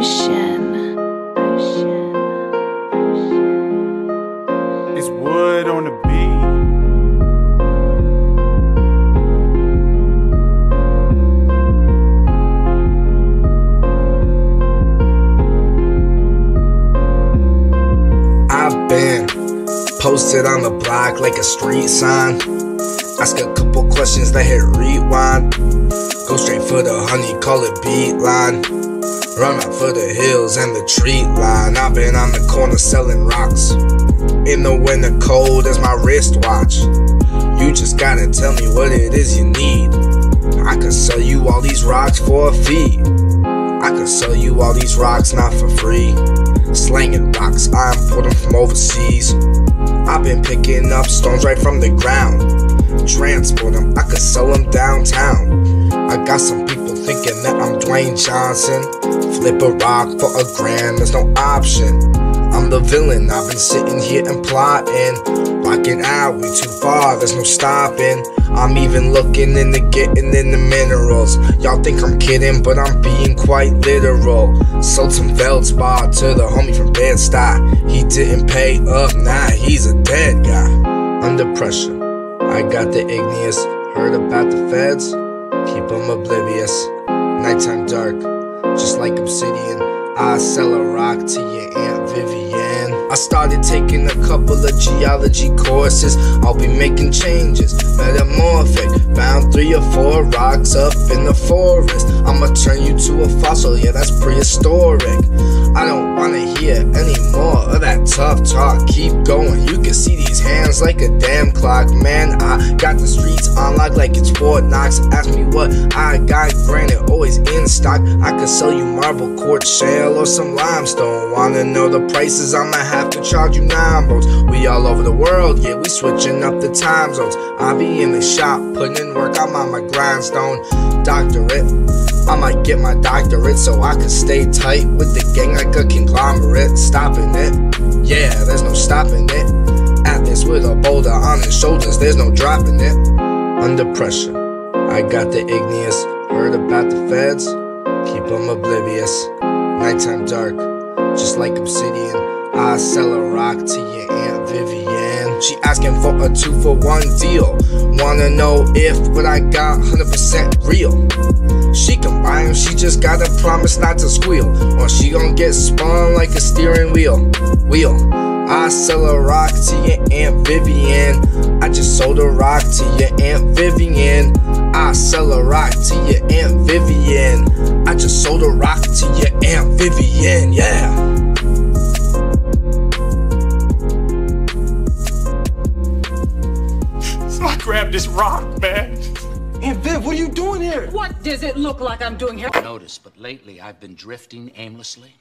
ocean. It's wood on the beat. I've been posted on the block like a street sign. Ask a couple questions, let hit rewind. Go straight for the honey, call it beat line. Run out for the hills and the tree line. I've been on the corner selling rocks. In the winter cold as my wristwatch. You just gotta tell me what it is you need. I could sell you all these rocks for a fee. I could sell you all these rocks not for free. Slanging rocks, I import them from overseas. I've been picking up stones right from the ground. Transport them, I could sell them downtown. I got some people thinking that I'm Dwayne Johnson. Flip a rock for a grand, there's no option. I'm the villain, I've been sitting here and plotting. Rocking out, we too far, there's no stopping. I'm even looking into getting in the minerals. Y'all think I'm kidding, but I'm being quite literal. Sold some Veldspar to the homie from Bed-Stuy. He didn't pay up, nah, he's a dead guy. Under pressure, I got the igneous. Heard about the feds? Keep them oblivious. Nighttime dark, just like obsidian. I sell a rock to your Aunt Vivian. I started taking a couple of geology courses. I'll be making changes, metamorphic. Found three or four rocks up in the forest. I'ma turn you to a fossil, yeah, that's prehistoric. I don't wanna hear any more of that tough talk. Keep going, you can see these hands like a damn clock. Man, I got the streets on lock like it's Fort Knox. Ask me what I got, granted, always in stock. I could sell you marble quartz shale or some limestone. Wanna know the prices? I'ma have to charge you nine boats. We over the world, yeah, we switching up the time zones. I be in the shop, putting in work, I'm on my grindstone. Doctorate, I might get my doctorate so I can stay tight with the gang like a conglomerate. Stopping it, yeah, there's no stopping it. At this with a boulder on his shoulders, there's no dropping it. Under pressure, I got the igneous. Heard about the feds? Keep them oblivious. Nighttime dark, just like obsidian. I sell a rock to your Aunt Vivian. She asking for a two for one deal. Wanna know if what I got 100% real. She can buy buy 'em, she just gotta promise not to squeal. Or she gon' get spun like a steering wheel. Wheel. I sell a rock to your Aunt Vivian. I just sold a rock to your Aunt Vivian. I sell a rock to your Aunt Vivian. I just sold a rock to your Aunt Vivian, yeah. So I grabbed this rock, man. Aunt Viv, what are you doing here? What does it look like I'm doing here? Notice, but lately I've been drifting aimlessly.